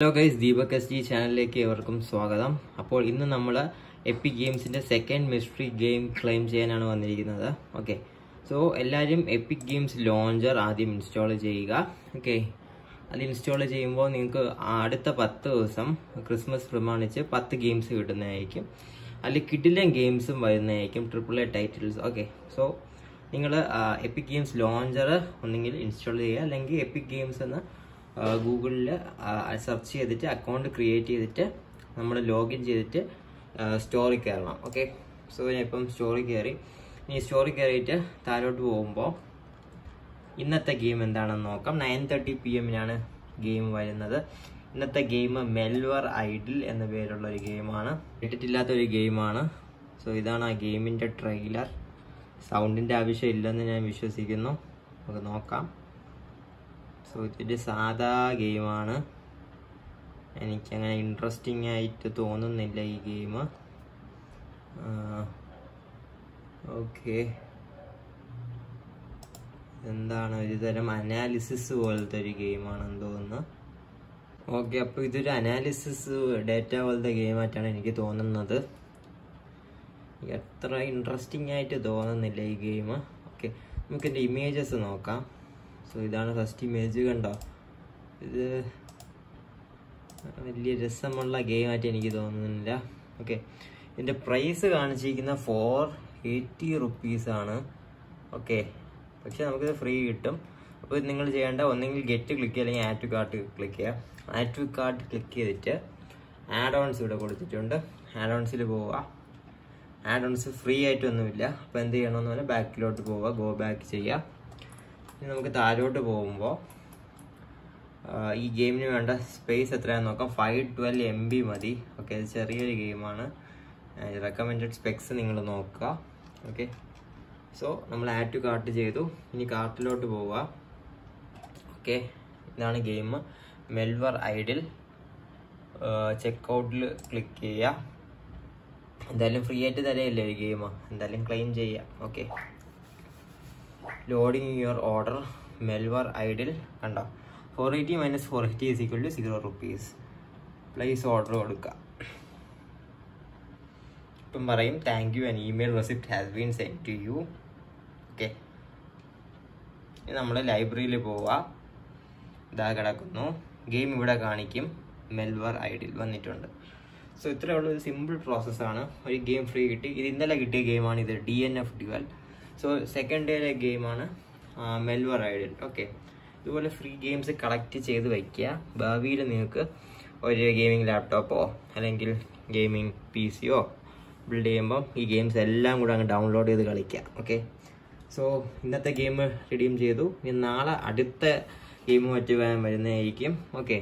Hello guys Deepak S G ചാനലിലേക്ക് ഏവർക്കും സ്വാഗതം. അപ്പോൾ ഇന്ന് നമ്മൾ എപ്പി ഗെയിംസിന്റെ സെക്കൻഡ് മിസ്റ്ററി ഗെയിം ക്ലെയിം ചെയ്യാനാണ് വന്നിരിക്കുന്നത്. ഓക്കെ സോ എല്ലാവരും എപ്പിക് ഗെയിംസ് ലോഞ്ചർ ആദ്യം ഇൻസ്റ്റാൾ ചെയ്യുക. ഓക്കെ അത് ഇൻസ്റ്റാൾ ചെയ്യുമ്പോൾ നിങ്ങൾക്ക് അടുത്ത പത്ത് ദിവസം ക്രിസ്മസ് പ്രമാണിച്ച് പത്ത് ഗെയിംസ് കിട്ടുന്നതായിരിക്കും. അതിൽ കിട്ടില്ല ഗെയിംസും വരുന്നതായിരിക്കും. Triple A titles okay so നിങ്ങൾ എപ്പിക് ഗെയിംസ് ലോഞ്ചർ ഒന്നെങ്കിൽ ഇൻസ്റ്റാൾ ചെയ്യുക. അല്ലെങ്കിൽ എപ്പിക് ഗെയിംസ് എന്ന് ഗൂഗിളിൽ സെർച്ച് ചെയ്തിട്ട് അക്കൗണ്ട് ക്രിയേറ്റ് ചെയ്തിട്ട് നമ്മൾ ലോഗിൻ ചെയ്തിട്ട് സ്റ്റോറി കയറണം ഓക്കെ സോ ഞാൻ ഇപ്പം സ്റ്റോറി കയറി ഇനി സ്റ്റോറി കയറിയിട്ട് താഴോട്ട് പോകുമ്പോൾ ഇന്നത്തെ ഗെയിം എന്താണെന്ന് നോക്കാം. നയൻ തേർട്ടി പി എമ്മിനാണ് ഗെയിം വരുന്നത്. ഇന്നത്തെ ഗെയിം മെൽവർ ഐഡിൽ എന്ന പേരുള്ള ഒരു ഗെയിമാണ് ഇട്ടിട്ടില്ലാത്ത ഒരു ഗെയിമാണ് സോ ഇതാണ് ആ ഗെയിമിന്റെ ട്രെയിലർ സൗണ്ടിന്റെ ആവശ്യം ഇല്ലെന്ന് ഞാൻ വിശ്വസിക്കുന്നു. നമുക്ക് നോക്കാം. സോ ഇതൊരു സാധാ ഗെയിമാണ് എനിക്കങ്ങനെ ഇൻട്രസ്റ്റിംഗ് ആയിട്ട് തോന്നുന്നില്ല ഈ ഗെയിം ഓക്കെ എന്താണ് ഒരുതരം അനാലിസിസ് പോലത്തെ ഒരു ഗെയിമാണെന്ന് തോന്നുന്നു. ഓക്കെ അപ്പോൾ ഇതൊരു അനാലിസിസ് ഡേറ്റ പോലത്തെ ഗെയിമായിട്ടാണ് എനിക്ക് തോന്നുന്നത്. എത്ര ഇൻട്രസ്റ്റിംഗ് ആയിട്ട് തോന്നുന്നില്ല ഈ ഗെയിം ഓക്കെ നമുക്ക് എന്റെ ഇമേജസ് നോക്കാം. സോ ഇതാണ് ഫസ്റ്റ് ഇമേജ് കണ്ടോ? ഇത് വലിയ രസമുള്ള ഗെയിമായിട്ട് എനിക്ക് തോന്നുന്നില്ല. ഓക്കെ ഇതിന്റെ പ്രൈസ് കാണിച്ചിരിക്കുന്ന ഫോർ എയ്റ്റി റുപ്പീസാണ് ഓക്കെ പക്ഷെ നമുക്കിത് ഫ്രീ കിട്ടും. അപ്പോൾ നിങ്ങൾ ചെയ്യേണ്ട ഒന്നെങ്കിൽ ഗെറ്റ് ക്ലിക്ക് ചെയ്യുക അല്ലെങ്കിൽ ആഡ് കാർട്ട് ക്ലിക്ക് ചെയ്യുക. ആഡ് കാർട്ട് ക്ലിക്ക് ചെയ്തിട്ട് ആഡ് ഓൺസ് ഇവിടെ കൊടുത്തിട്ടുണ്ട്. ആഡ് ഓൺസിൽ പോവുക. ആഡ് ഓൺസ് ഫ്രീ ആയിട്ടൊന്നുമില്ല. അപ്പോൾ എന്ത് ചെയ്യണമെന്ന് പറഞ്ഞാൽ ബാക്കിലോട്ട് പോവുക. ഗോ ബാക്ക് ചെയ്യുക. ഇനി നമുക്ക് താഴോട്ട് പോകുമ്പോൾ ഈ ഗെയിമിന് വേണ്ട സ്പേസ് എത്രയാണെന്ന് നോക്കാം. ഫൈവ് ട്വൽവ് എം ബി മതി. ഓക്കെ ഇത് ചെറിയൊരു ഗെയിമാണ്. റെക്കമെൻഡഡ് സ്പെക്സ് നിങ്ങൾ നോക്കുക. ഓക്കെ. സോ നമ്മൾ ആഡ് ടു കാർട്ട് ചെയ്തു. ഇനി കാർട്ടിലോട്ട് പോവുക. ഓക്കെ ഇതാണ് ഗെയിം. മെൽവർ ഐഡിൽ ചെക്കൗട്ടിൽ ക്ലിക്ക് ചെയ്യുക. എന്തായാലും ഫ്രീ ആയിട്ട് തരയില്ലേ ഒരു ഗെയിം. എന്തായാലും ക്ലെയിം ചെയ്യുക okay. Loading your order Melvor idle കണ്ടോ? Four eighty minus four eighty is equal to zero rupees place order കൊടുക്കുക. ഇപ്പം പറയും thank you and email receipt has been send to you okay ഇനി നമ്മൾ ലൈബ്രറിയിൽ പോവുക ഇതാ കിടക്കുന്നു. ഗെയിം ഇവിടെ കാണിക്കും. മെൽവർ ഐഡിൽ വന്നിട്ടുണ്ട്. സോ ഇത്രയുള്ള ഒരു സിമ്പിൾ പ്രോസസ്സാണ് ഒരു ഗെയിം ഫ്രീ കിട്ടി. ഇത് ഇന്നലെ കിട്ടിയ ഗെയിമാണ് ഇത് D N F duel so second ഡേയിലെ ഗെയിമാണ് മെൽവർ ഐഡിൽ ഓക്കെ ഇതുപോലെ ഫ്രീ ഗെയിംസ് കളക്ട് ചെയ്ത് വയ്ക്കുക ഭാവിയിൽ നിങ്ങൾക്ക് ഒരു ഗെയിമിംഗ് ലാപ്ടോപ്പോ അല്ലെങ്കിൽ ഗെയിമിംഗ് പി സിയോ ബിൽഡ് ചെയ്യുമ്പോൾ ഈ ഗെയിംസ് എല്ലാം കൂടെ അങ്ങ് ഡൗൺലോഡ് ചെയ്ത് കളിക്കുക. ഓക്കെ സോ ഇന്നത്തെ ഗെയിം റിഡീം ചെയ്തു. ഇനി നാളെ അടുത്ത ഗെയിം മറ്റ് വരുന്നതായിരിക്കും. ഓക്കെ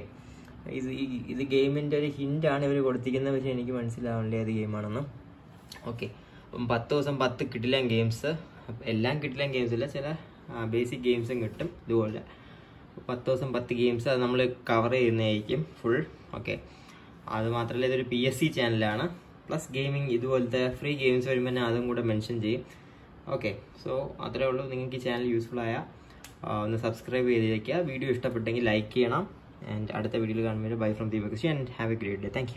ഇത് ഇത് ഗെയിമിന്റെ ഒരു ഹിന്റാണ് ഇവർ കൊടുത്തിരിക്കുന്നത്. പക്ഷേ എനിക്ക് മനസ്സിലാവില്ല ഏത് ഗെയിമാണെന്ന് ഓക്കെ അപ്പം പത്ത് ദിവസം പത്ത് കിട്ടില്ല ഗെയിംസ് എല്ലാം കിട്ടില്ല ഗെയിംസ് ഇല്ല ചില ബേസിക് ഗെയിംസും കിട്ടും. ഇതുപോലെ പത്ത് ദിവസം പത്ത് ഗെയിംസ് അത് നമ്മൾ കവർ ചെയ്യുന്നതായിരിക്കും ഫുൾ ഓക്കെ അത് മാത്രമല്ല ഇതൊരു പി എസ് സി ചാനലാണ് പ്ലസ് ഗെയിമിംഗ് ഇതുപോലത്തെ ഫ്രീ ഗെയിംസ് വരുമ്പോൾ തന്നെ അതും കൂടെ മെൻഷൻ ചെയ്യും. ഓക്കെ സോ അത്രേ ഉള്ളൂ. നിങ്ങൾക്ക് ഈ ചാനൽ യൂസ്ഫുൾ ആയ ഒന്ന് സബ്സ്ക്രൈബ് ചെയ്തിരിക്കുക. വീഡിയോ ഇഷ്ടപ്പെട്ടെങ്കിൽ ലൈക്ക് ചെയ്യണം. ആൻഡ് അടുത്ത വീഡിയോയിൽ കാണുമ്പോൾ bye from ദീപകൃഷി and have a great day thank